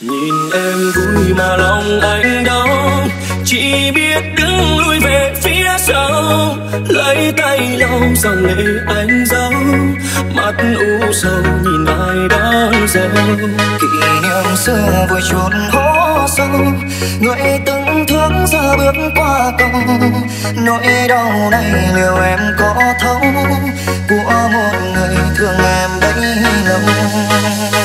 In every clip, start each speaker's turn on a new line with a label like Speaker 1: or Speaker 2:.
Speaker 1: nhìn em vui mà lòng anh đau, chỉ biết đứng lui về phía sau. Lấy tay lau dòng lệ anh giấu mắt u sầu nhìn ai đang dâu
Speaker 2: kỷ niệm xưa vui chuột hố sâu người từng thương giờ bước qua cầu nỗi đau này liệu em có thấu, của một người thương em bấy lâu.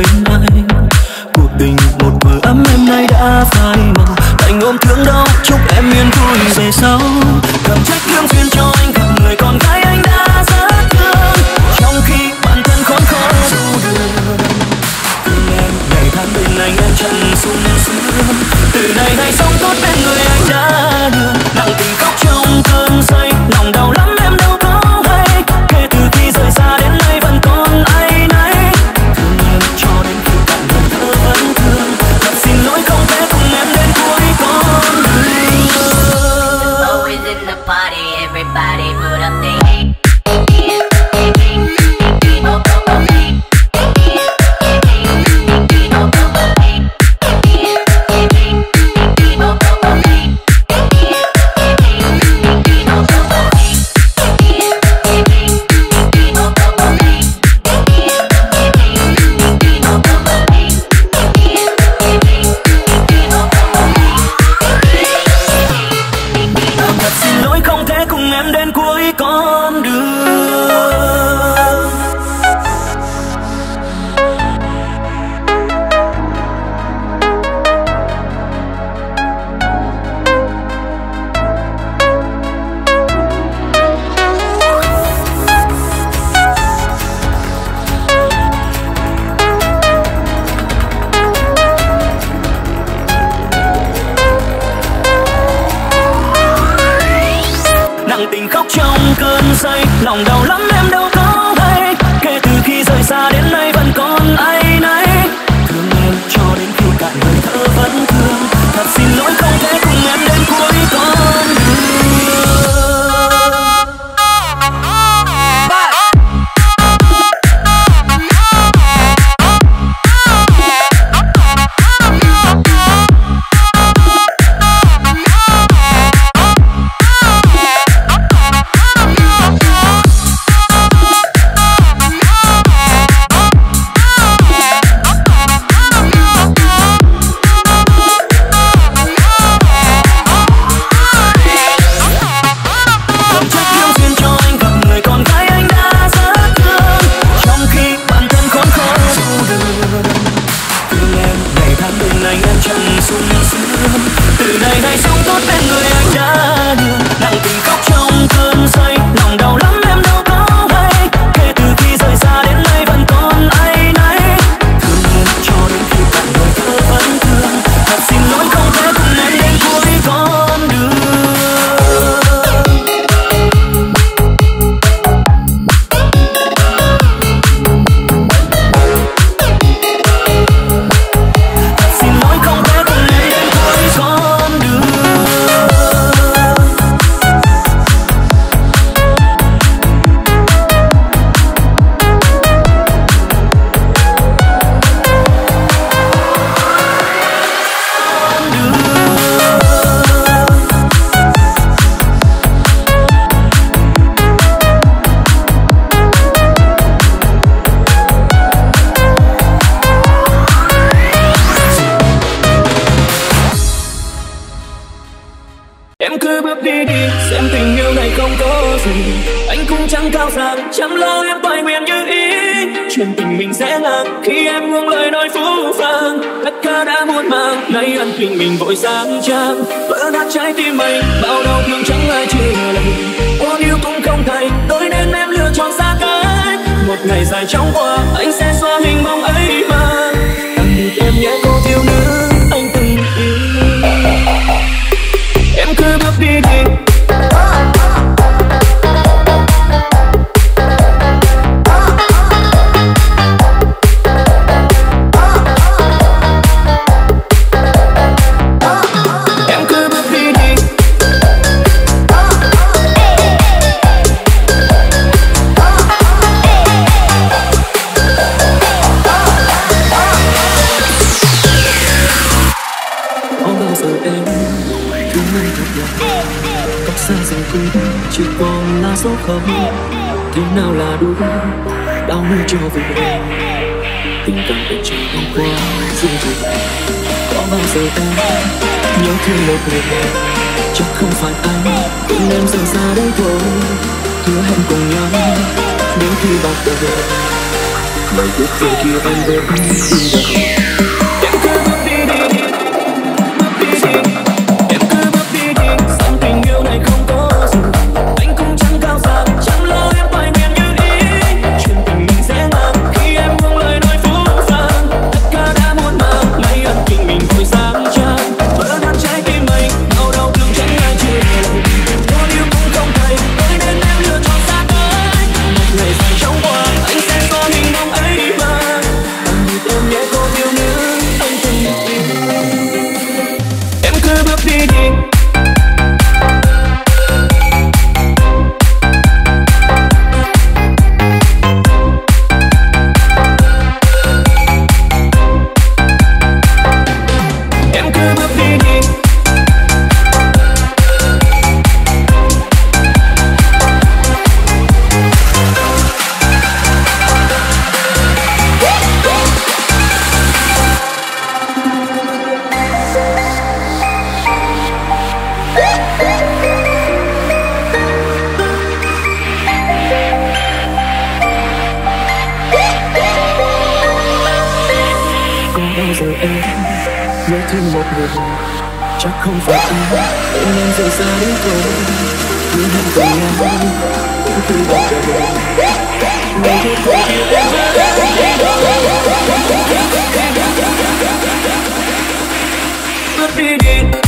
Speaker 1: bên anh cuộc tình một bờ ấm em nay đã phai màu anh ôm thương đau, chúc em yên vui về sau. Cảm trách thương duyên cho anh gặp người con gái một người chắc không phải anh nhưng em dần xa đây thôi hứa hẹn cùng nhau đến khi bạc đời lời tuyệt về kia anh vẫn đi đâu rồi em. Nhớ thêm một người Chắc không phải em. Em nên rời xa đến thôi Nhưng em còn nhau Cũng khi gặp cả đời Ngày thôi thôi yêu em Bước đi đi.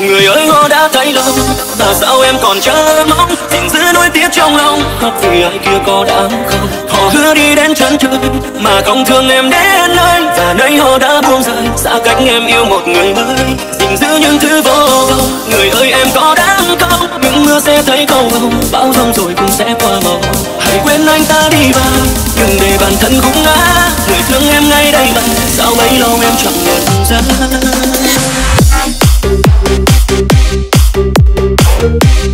Speaker 1: Người ơi họ đã thấy lòng, mà sao em còn chờ mong? Gìn giữ nỗi tiếc trong lòng. Hoặc vì ai kia có đáng không? Họ hứa đi đến chân trời mà không thương em đến nơi. Và nơi họ đã buông rời xa cách em yêu một người mới. Gìn giữ những thứ vô vọng. Người ơi em có đáng không? Những mưa sẽ thấy cầu vồng bão rông rồi cũng sẽ qua màu. Hãy quên anh ta đi và đừng để bản thân cũng ngã người thương em ngay đây mà. Sao bấy lâu em chẳng nhận ra? Thank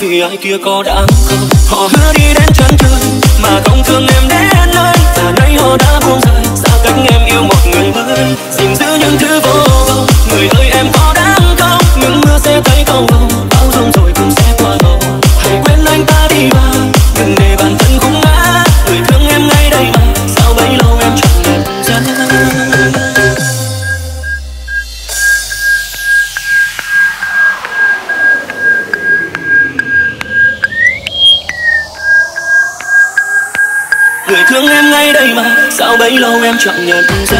Speaker 1: vì ai kia có đáng không? Họ hứa đi đến chân trời, mà không thương em đến nơi và nay họ đã buông rời xa cách em yêu một người mới. Gìn giữ những thứ vô vọng, người ơi em có đáng không? Những mưa sẽ thấy cầu vồng bão dung rồi cũng sẽ qua màu hãy quên anh ta đi vào người thương em ngay đây mà. Sao bấy lâu em chẳng nhận ra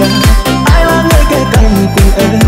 Speaker 1: là ai là người câu dù cùng em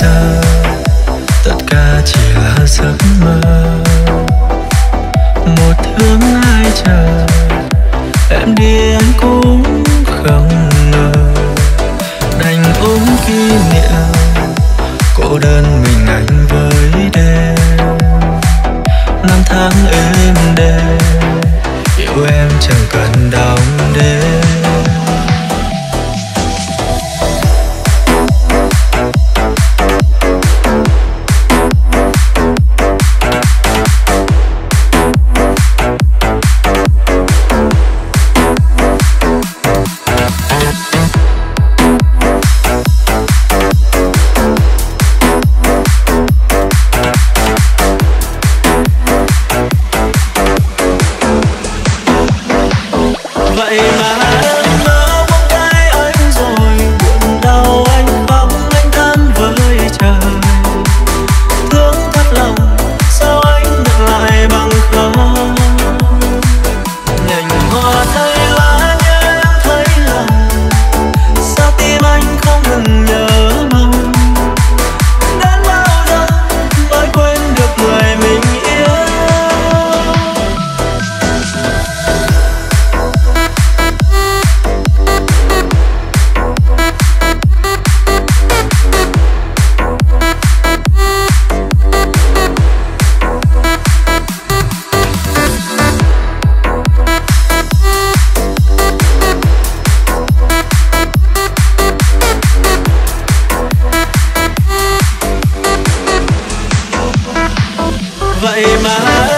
Speaker 1: giờ. Tất cả chỉ là giấc mơ. más.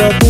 Speaker 1: up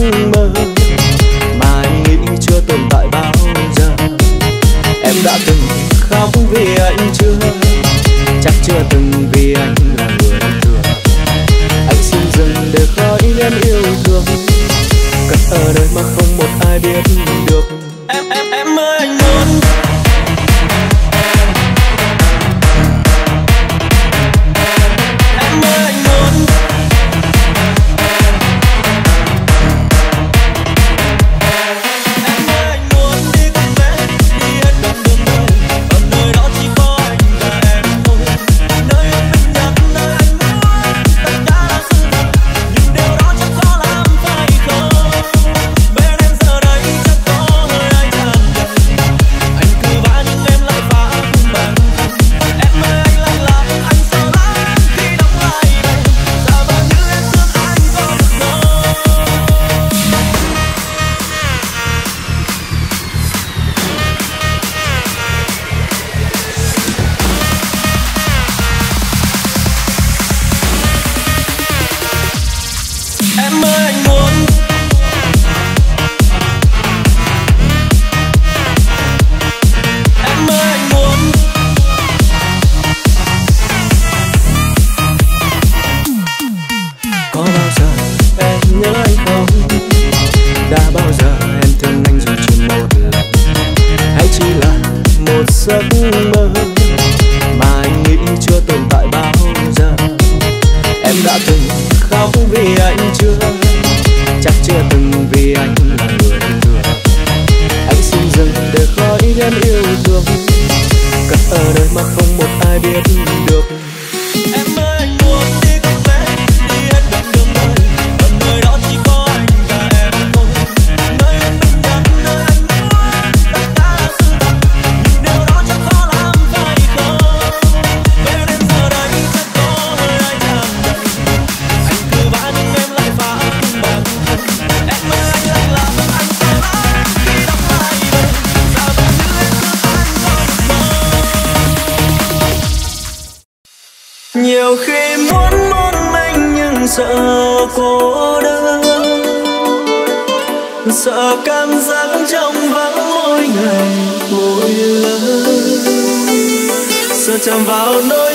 Speaker 1: te-am va
Speaker 3: onori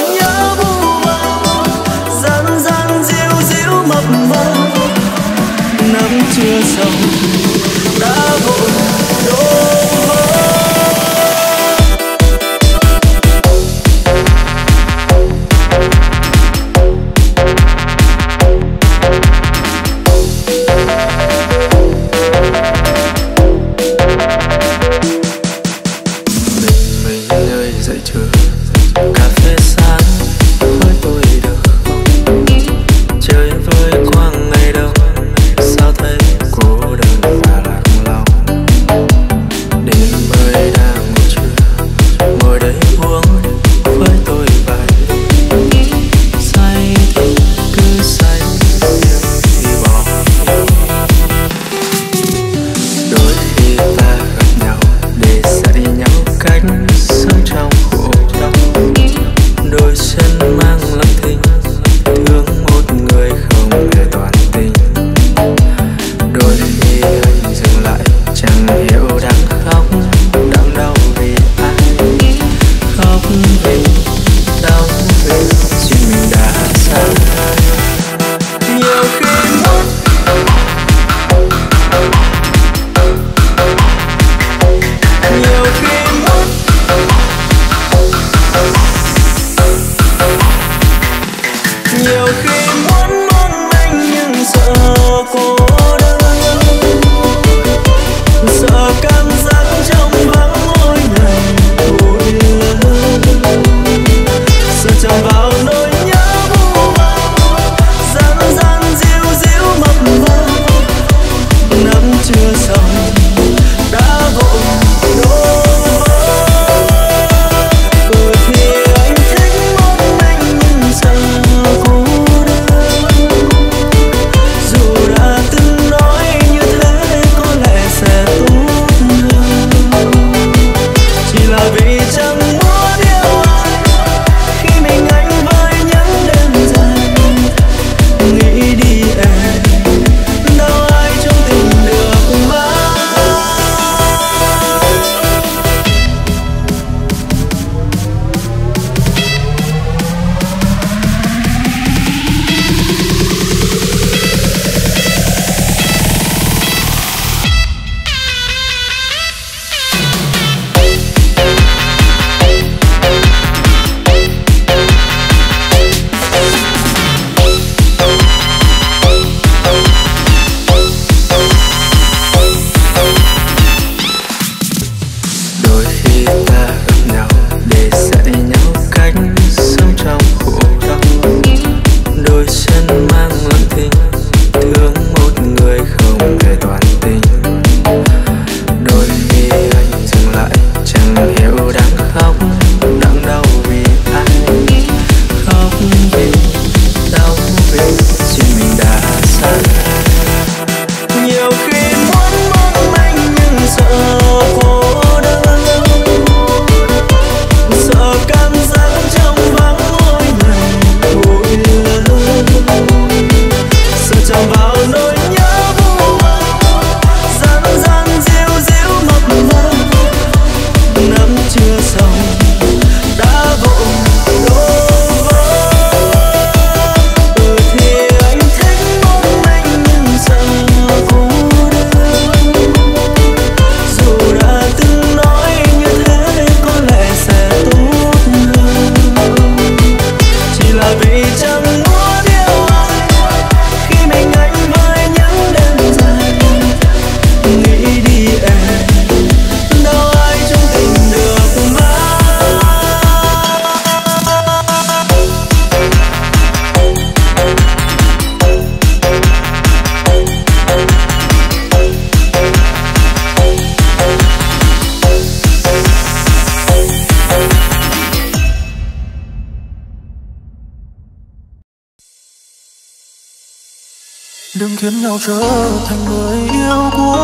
Speaker 3: khiến nhau trở thành người yêu cũ.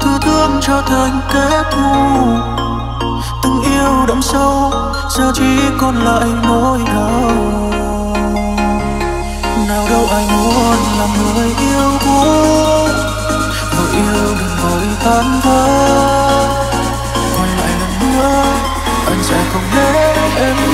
Speaker 3: Thứ thương trở thành kẻ thù. Từng yêu đậm sâu, giờ chỉ còn lại nỗi đau. Nào đâu ai muốn làm người yêu cũ. Vội yêu đừng vội tan vỡ. Quay lại lần nữa, anh sẽ không để Em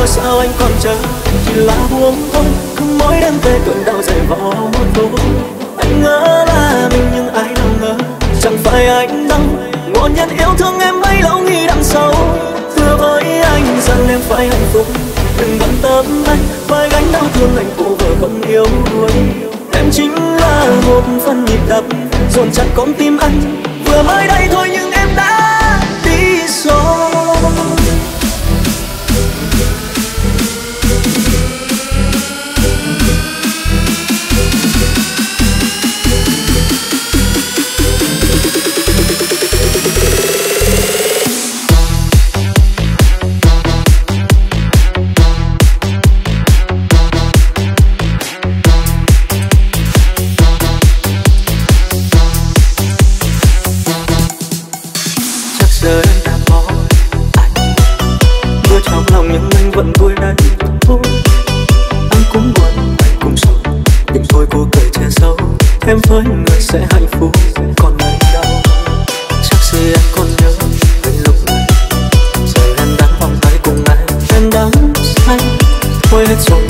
Speaker 1: rồi sao anh còn chờ Chỉ là buông thôi. Cứ mỗi đêm về cơn đau dày vò một tối Anh ngỡ là mình nhưng ai đâu ngờ Chẳng phải anh đâu. Ngọn nhân yêu thương em bấy lâu nghĩ đằng sâu, Thưa với anh rằng em phải hạnh phúc. Đừng bận tâm anh Phải gánh đau thương anh cô vợ không yêu đuối Em chính là một phần nhịp đập Dồn chặt con tim anh. Vừa mới đây thôi nhưng em
Speaker 3: với người sẽ hạnh phúc. Còn anh đâu? Chắc gì em còn nhớ, đến lúc này giờ em đang vòng tay cùng anh. Em đắm say quên hết rồi.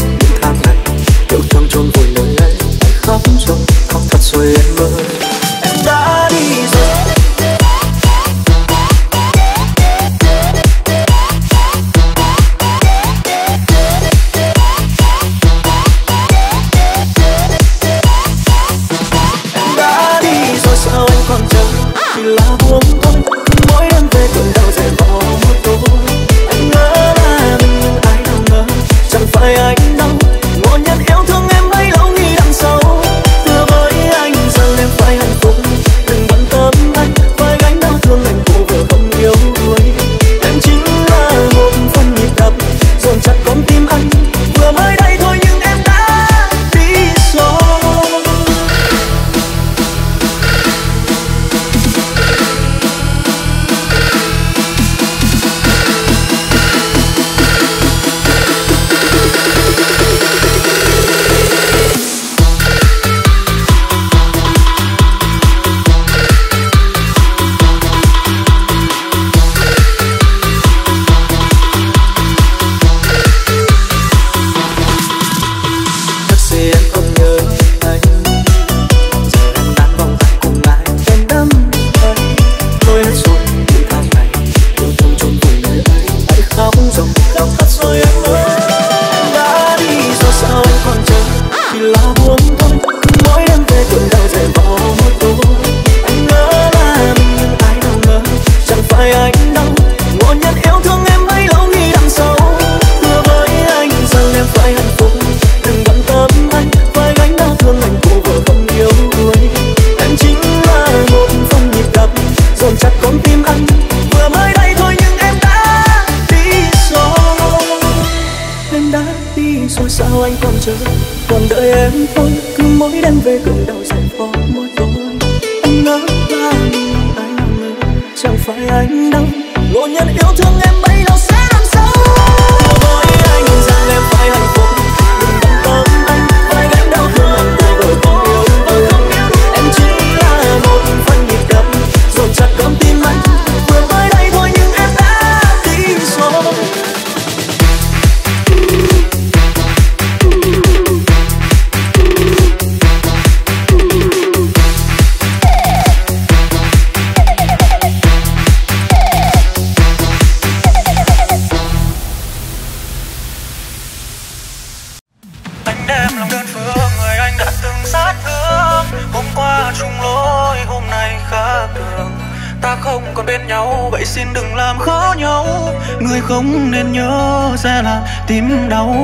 Speaker 3: là tím đau.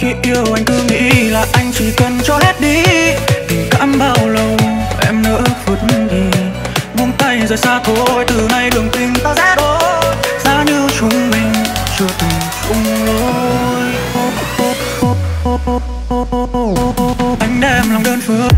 Speaker 3: Khi yêu anh cứ nghĩ là anh chỉ cần cho hết đi. Tình cảm bao lâu em nỡ phút đi. Buông tay rời xa thôi, từ nay đường tình ta sẽ đôi xa như chúng mình chưa từng chung lối. Anh đem lòng đơn phương.